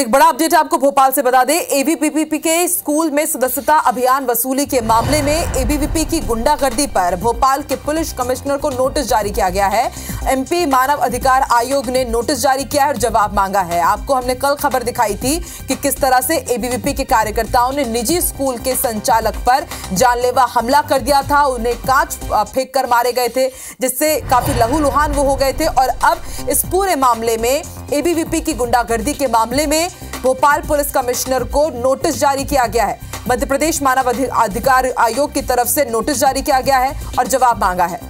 एक बड़ा अपडेट आपको भोपाल से बता दें एबीवीपी के स्कूल में सदस्यता अभियान वसूली के मामले में एबीवीपी की गुंडागर्दी पर भोपाल के पुलिस कमिश्नर को नोटिस जारी किया गया है। एमपी मानव अधिकार आयोग ने नोटिस जारी किया है और जवाब मांगा है। आपको हमने कल खबर दिखाई थी कि किस तरह से एबीवीपी के कार्यकर्ताओं ने निजी स्कूल के संचालक पर जानलेवा हमला कर दिया था, उन्हें कांच फेंक कर मारे गए थे, जिससे काफ़ी लहूलुहान वो हो गए थे और अब इस पूरे मामले में एबीवीपी की गुंडागर्दी के मामले में भोपाल पुलिस कमिश्नर को नोटिस जारी किया गया है। मध्य प्रदेश मानव अधिकार आयोग की तरफ़ से नोटिस जारी किया गया है और जवाब मांगा है।